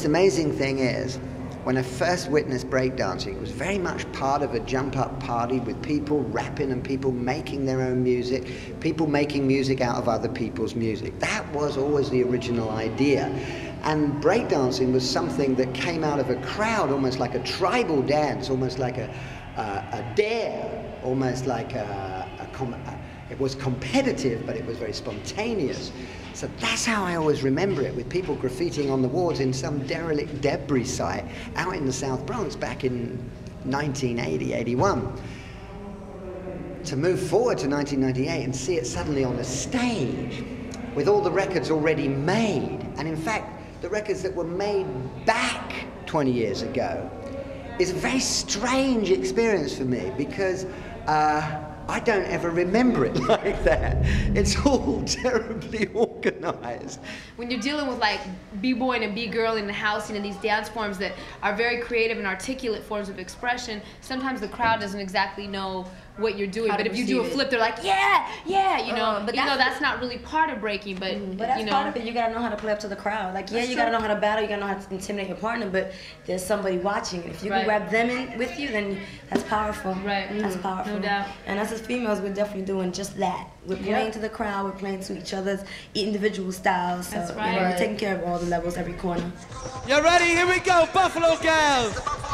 The amazing thing is, when I first witnessed breakdancing, it was very much part of a jump up party with people rapping and people making their own music, people making music out of other people's music. That was always the original idea. And breakdancing was something that came out of a crowd, almost like a tribal dance, almost like a, a dare, almost like a, a, a it was competitive, but it was very spontaneous. So that's how I always remember it, with people graffitiing on the walls in some derelict debris site out in the South Bronx back in 1980, 81. To move forward to 1998 and see it suddenly on the stage with all the records already made, and in fact, the records that were made back 20 years ago, is a very strange experience for me because. Uh, I don't ever remember it like that. It's all terribly organized. When you're dealing with like b-boy and b-girl in the house, you know, these dance forms that are very creative and articulate forms of expression, sometimes the crowd doesn't exactly know what you're doing. but if you do a flip, they're like, yeah, yeah, you know. Uh, but even know, that's not really part of breaking, but mm, but that's you know, part of it. You gotta know how to play up to the crowd. Like, yeah, you gotta know how to battle. You gotta know how to intimidate your partner. But there's somebody watching. If you right. can grab them in with you, then that's powerful. Right. Mm, that's powerful. No doubt. And us as females, we're definitely doing just that. We're playing yep. to the crowd. We're playing to each other's individual styles. So that's right. you know, we're taking care of all the levels, every corner. You ready? Here we go, Buffalo Gals.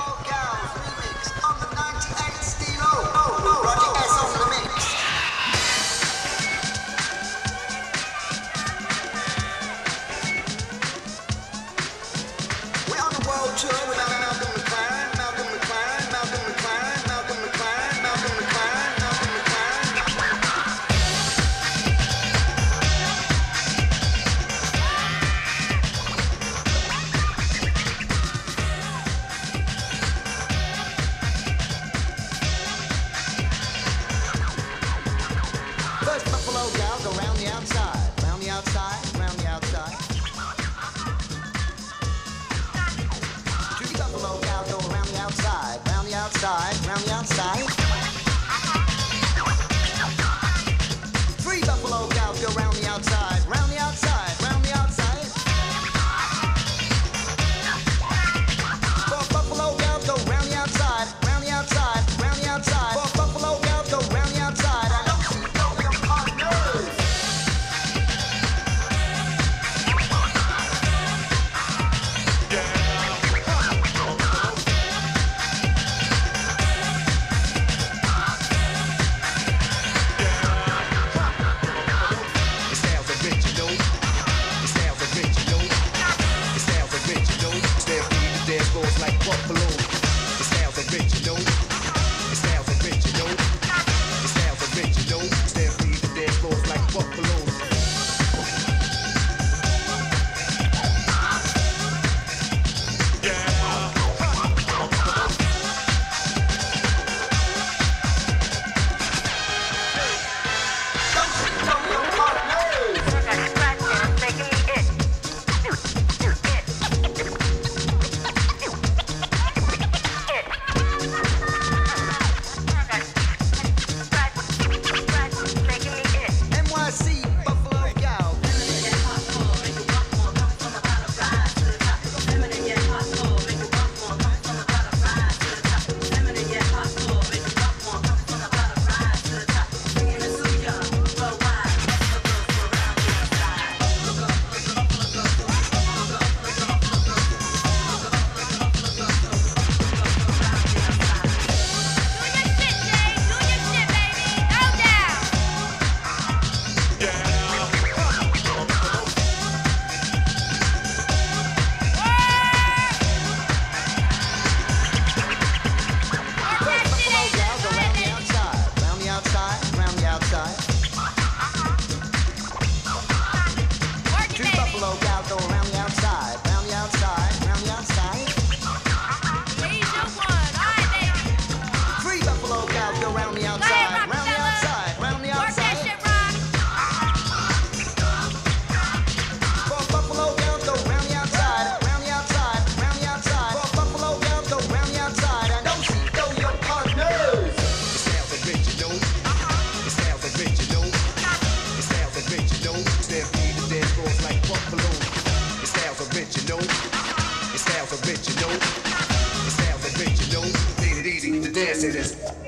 blow out, don't fuck cologne. It styles original. It sounds original. It styles original. Take it easy, the dance it is.